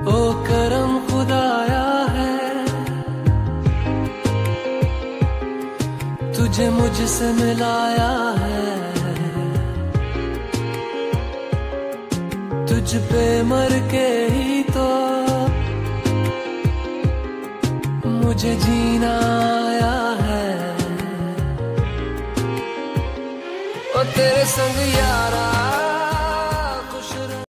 ओ करम खुदाया है। तुझे मुझसे मिलाया है। तुझ पे मर के ही तो मुझे जीना आया है। ओ तेरे संग